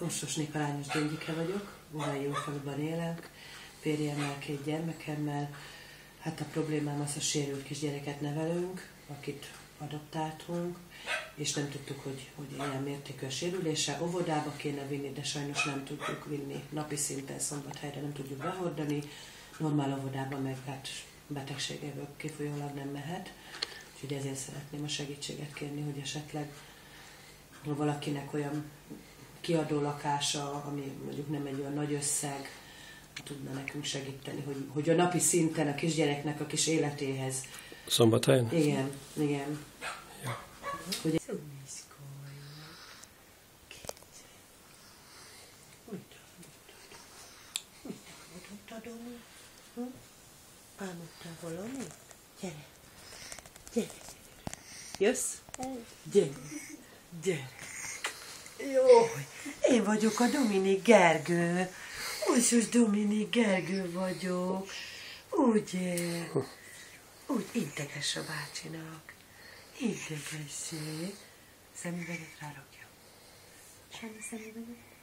Ossos Nikolányos Gyöngyike vagyok, Urai Jófaluban élek, férjemmel, két gyermekemmel. Hát a problémám az, a sérült kisgyereket nevelünk, akit adoptáltunk, és nem tudtuk, hogy, hogy ilyen mértékű a sérülése. Óvodába kéne vinni, de sajnos nem tudjuk vinni. Napi szinten szombathelyre nem tudjuk behordani. Normál óvodában meg hát betegségéből kifolyólag nem mehet. Úgyhogy ezért szeretném a segítséget kérni, hogy esetleg ha valakinek olyan kiadó lakása, ami mondjuk nem egy olyan nagy összeg, tudna nekünk segíteni, hogy, hogy a napi szinten a kisgyereknek a kis életéhez. Szombathelyen? Igen, igen. Ja. Hogy Álmodtál valamit? Gyere, gyere, Jössz? Gyere, gyere. Jó, én vagyok a Dominik Gergő. Osos Dominik Gergő vagyok. Ugye? Úgy integes a bácsinak. Integessé. Szemüveget rárakja. Semmi szemüveget.